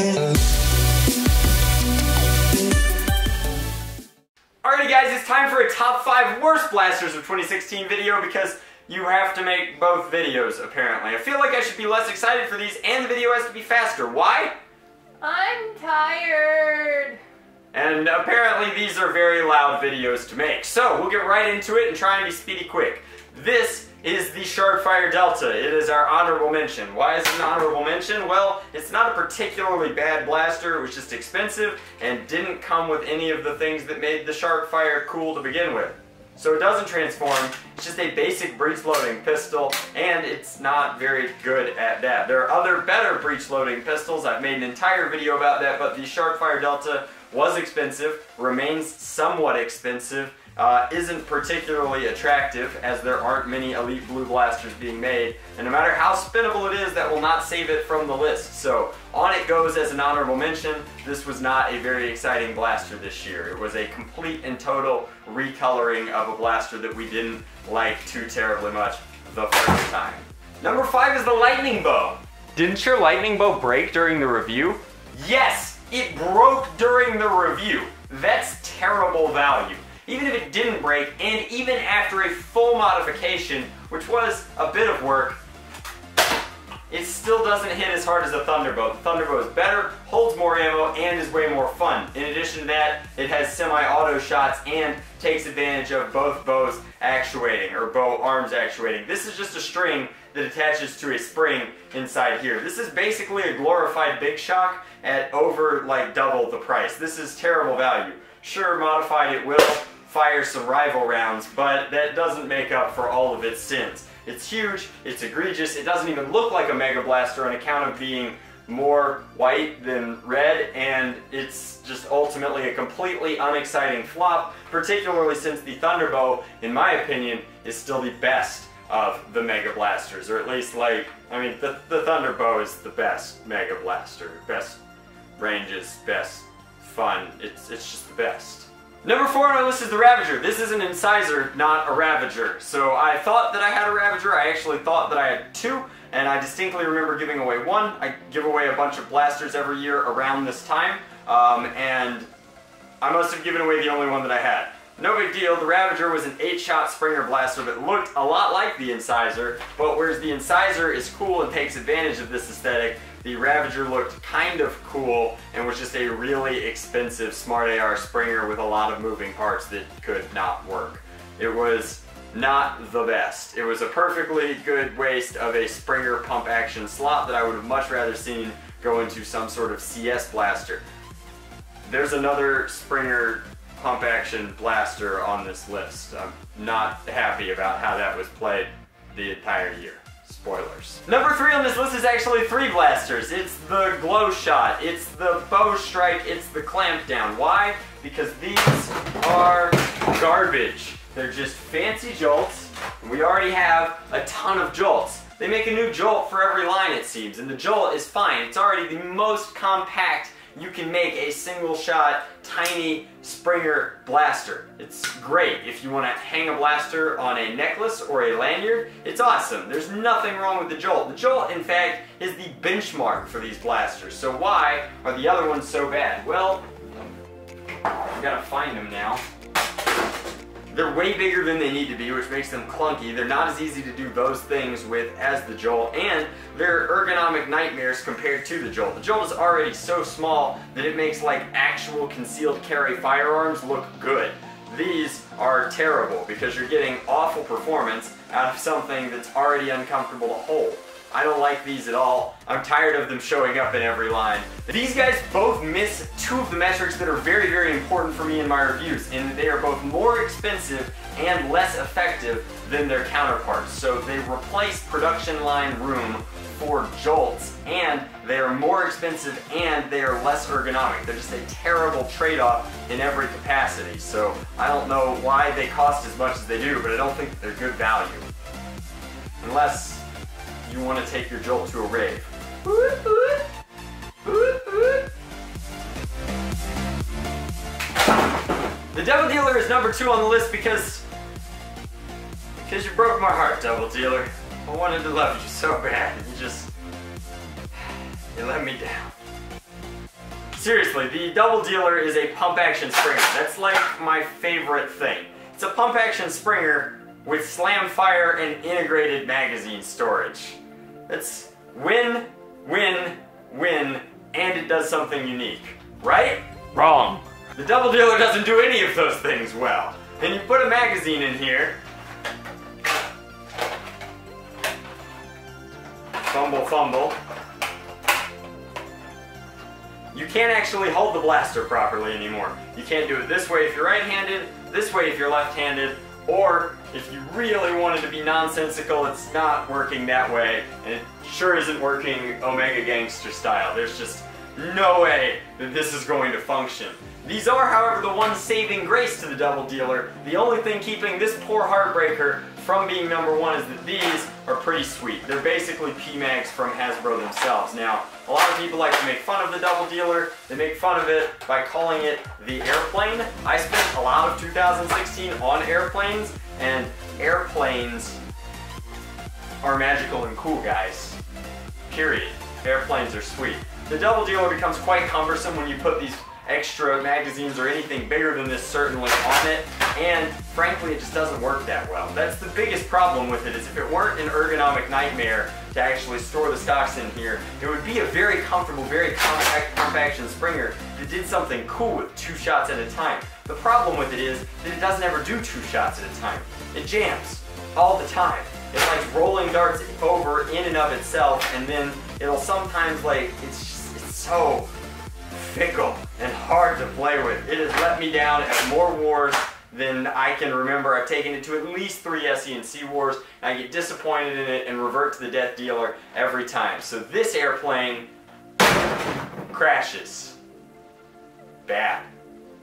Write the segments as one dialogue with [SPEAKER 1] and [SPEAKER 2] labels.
[SPEAKER 1] Alrighty guys, it's time for a top 5 worst blasters of 2016 video because you have to make both videos apparently. I feel like I should be less excited for these and the video has to be faster. Why?
[SPEAKER 2] I'm tired.
[SPEAKER 1] And apparently these are very loud videos to make. So we'll get right into it and try and be speedy quick. This is the Sharpfire Delta. It is our honorable mention. Why is it an honorable mention? Well, it's not a particularly bad blaster. It was just expensive and didn't come with any of the things that made the Sharpfire cool to begin with. So it doesn't transform, it's just a basic breech loading pistol, and it's not very good at that. There are other better breech loading pistols, I've made an entire video about that, but the Sharpfire Delta was expensive, remains somewhat expensive, uh, isn't particularly attractive as there aren't many Elite Blue Blasters being made, and no matter how spinnable it is, that will not save it from the list. So on it goes as an honorable mention. This was not a very exciting blaster this year. It was a complete and total recoloring of a blaster that we didn't like too terribly much the first time. Number five is the Lightning Bow. Didn't your Lightning Bow break during the review? Yes, it broke during the review. That's terrible value even if it didn't break, and even after a full modification, which was a bit of work, it still doesn't hit as hard as a Thunderbow. The Thunderbow is better, holds more ammo, and is way more fun. In addition to that, it has semi-auto shots and takes advantage of both bows actuating, or bow arms actuating. This is just a string that attaches to a spring inside here. This is basically a glorified Big Shock at over like double the price. This is terrible value. Sure, modified it will, fire some rival rounds, but that doesn't make up for all of its sins. It's huge, it's egregious, it doesn't even look like a Mega Blaster on account of being more white than red, and it's just ultimately a completely unexciting flop, particularly since the Thunderbow, in my opinion, is still the best of the Mega Blasters, or at least like, I mean, the, the Thunderbow is the best Mega Blaster, best ranges, best fun, it's, it's just the best. Number four on my list is the Ravager. This is an incisor, not a Ravager. So I thought that I had a Ravager. I actually thought that I had two, and I distinctly remember giving away one. I give away a bunch of blasters every year around this time, um, and I must have given away the only one that I had. No big deal, the Ravager was an 8-shot Springer blaster that looked a lot like the Incisor, but whereas the Incisor is cool and takes advantage of this aesthetic, the Ravager looked kind of cool and was just a really expensive Smart AR Springer with a lot of moving parts that could not work. It was not the best. It was a perfectly good waste of a Springer pump action slot that I would have much rather seen go into some sort of CS blaster. There's another Springer pump action blaster on this list. I'm not happy about how that was played the entire year. Spoilers. Number three on this list is actually three blasters. It's the glow shot, it's the bow strike, it's the clamp down. Why? Because these are garbage. They're just fancy jolts. We already have a ton of jolts. They make a new jolt for every line it seems, and the jolt is fine. It's already the most compact you can make a single shot tiny Springer blaster. It's great if you want to hang a blaster on a necklace or a lanyard. It's awesome. There's nothing wrong with the Jolt. The Jolt, in fact, is the benchmark for these blasters. So why are the other ones so bad? Well, I gotta find them now. They're way bigger than they need to be, which makes them clunky. They're not as easy to do those things with as the Jolt, and they're ergonomic nightmares compared to the Jolt. The Jolt is already so small that it makes like actual concealed carry firearms look good. These are terrible because you're getting awful performance out of something that's already uncomfortable to hold. I don't like these at all. I'm tired of them showing up in every line. These guys both miss two of the metrics that are very, very important for me in my reviews, and they are both more expensive and less effective than their counterparts. So they replace production line room for jolts, and they are more expensive and they are less ergonomic. They're just a terrible trade-off in every capacity. So I don't know why they cost as much as they do, but I don't think they're good value. Unless you want to take your jolt to a rave. The Double Dealer is number two on the list because because you broke my heart, Double Dealer. I wanted to love you so bad, and you just you let me down. Seriously, the Double Dealer is a pump action springer. That's like my favorite thing. It's a pump action springer with slam fire and integrated magazine storage. That's win, win, win, and it does something unique. Right? Wrong. The Double Dealer doesn't do any of those things well. And you put a magazine in here. Fumble, fumble. You can't actually hold the blaster properly anymore. You can't do it this way if you're right-handed, this way if you're left-handed, or if you really wanted to be nonsensical, it's not working that way, and it sure isn't working Omega Gangster style. There's just no way that this is going to function. These are, however, the one saving grace to the Double Dealer. The only thing keeping this poor Heartbreaker from being number one is that these are pretty sweet. They're basically PMags from Hasbro themselves. Now, a lot of people like to make fun of the Double Dealer. They make fun of it by calling it the airplane. I spent a lot of 2016 on airplanes, and airplanes are magical and cool, guys. Period. Airplanes are sweet. The Double Dealer becomes quite cumbersome when you put these extra magazines or anything bigger than this certainly on it and frankly it just doesn't work that well. That's the biggest problem with it is if it weren't an ergonomic nightmare to actually store the stocks in here it would be a very comfortable, very compact pump action springer that did something cool with two shots at a time. The problem with it is that it doesn't ever do two shots at a time. It jams all the time. It likes rolling darts over in and of itself and then it'll sometimes like, it's just, it's so fickle and hard to play with. It has let me down at more wars than I can remember. I've taken it to at least three SE&C wars, and I get disappointed in it and revert to the Death Dealer every time. So this airplane crashes. Bad.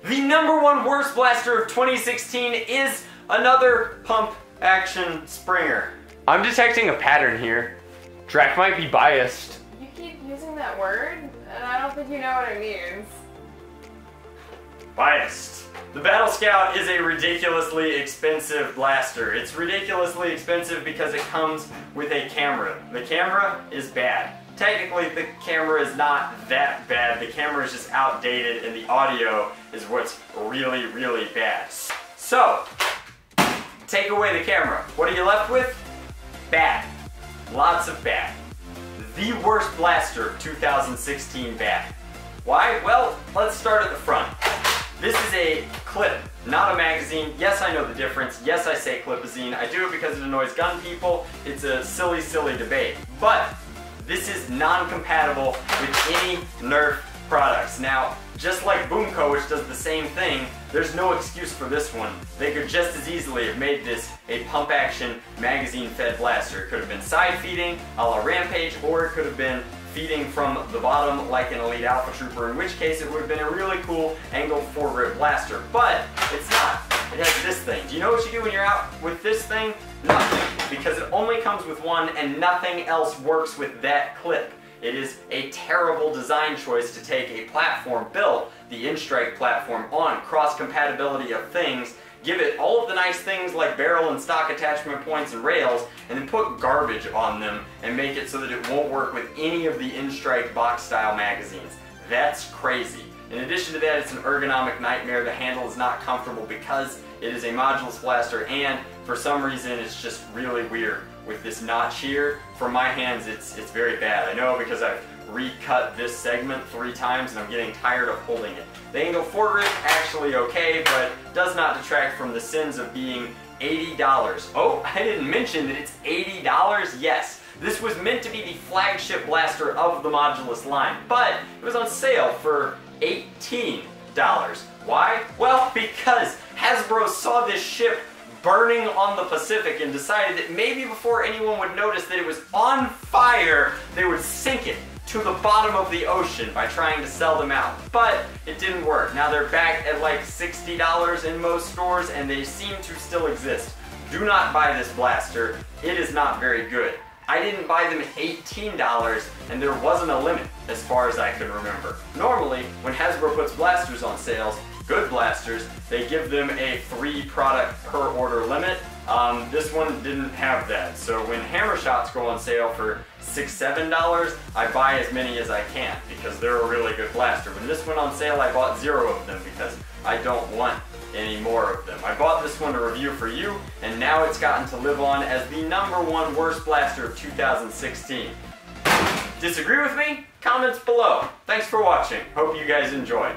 [SPEAKER 1] The number one worst blaster of 2016 is another pump action Springer. I'm detecting a pattern here. Drac might be biased.
[SPEAKER 2] You keep using that word, and I don't think you know what it means.
[SPEAKER 1] Biased. The Battle Scout is a ridiculously expensive blaster. It's ridiculously expensive because it comes with a camera. The camera is bad. Technically, the camera is not that bad. The camera is just outdated and the audio is what's really, really bad. So, take away the camera. What are you left with? Bad. Lots of bad. The worst blaster of 2016 bad. Why? Well, let's start at the front. This is a clip, not a magazine. Yes, I know the difference. Yes, I say clipazine. I do it because it annoys gun people. It's a silly, silly debate. But this is non-compatible with any Nerf products. Now, just like Boomco, which does the same thing, there's no excuse for this one. They could just as easily have made this a pump action magazine fed blaster. It could have been side feeding a la Rampage, or it could have been feeding from the bottom like an Elite Alpha Trooper, in which case it would have been a really cool angled foregrip blaster. But it's not. It has this thing. Do you know what you do when you're out with this thing? Nothing. Because it only comes with one and nothing else works with that clip. It is a terrible design choice to take a platform built, the N-Strike platform, on cross-compatibility of things give it all of the nice things like barrel and stock attachment points and rails, and then put garbage on them and make it so that it won't work with any of the N-Strike box style magazines. That's crazy. In addition to that, it's an ergonomic nightmare. The handle is not comfortable because it is a modulus blaster, and for some reason, it's just really weird with this notch here. For my hands, it's, it's very bad. I know because I've recut this segment three times and I'm getting tired of holding it. The angle foregrip actually okay, but does not detract from the sins of being $80. Oh, I didn't mention that it's $80? Yes. This was meant to be the flagship blaster of the Modulus line, but it was on sale for $18. Why? Well, because Hasbro saw this ship burning on the Pacific and decided that maybe before anyone would notice that it was on fire, they would sink it to the bottom of the ocean by trying to sell them out. But it didn't work. Now they're back at like $60 in most stores and they seem to still exist. Do not buy this blaster. It is not very good. I didn't buy them $18 and there wasn't a limit as far as I can remember. Normally, when Hasbro puts blasters on sales, good blasters, they give them a three product per order limit. Um, this one didn't have that. So when hammer shots go on sale for six, seven dollars, I buy as many as I can because they're a really good blaster. When this went on sale, I bought zero of them because I don't want any more of them. I bought this one to review for you, and now it's gotten to live on as the number one worst blaster of 2016. Disagree with me? Comments below. Thanks for watching. Hope you guys enjoyed.